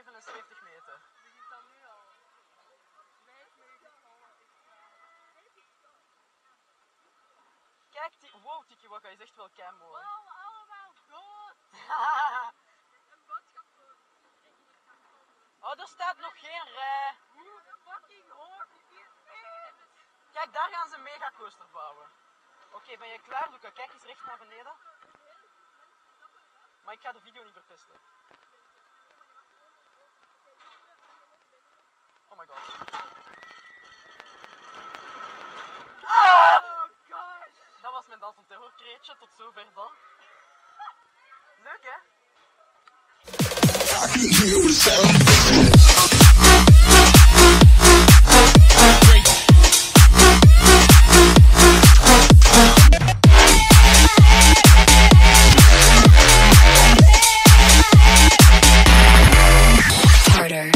77 meter. Wie ziet dat nu al. 5 meter. Kijk, die, wow, Tiki Waka is echt wel kei mooi. Wow, allemaal dood! een boodschap voor. Oh, er staat nog geen rij. Hoe fucking is? Kijk, daar gaan ze een megacoaster bouwen. Oké, ben je klaar, Luca? Kijk eens recht naar beneden. Maar ik ga de video niet verpesten. En dat is een terrorkreetje, tot zover dan. Leuk hè? Harder.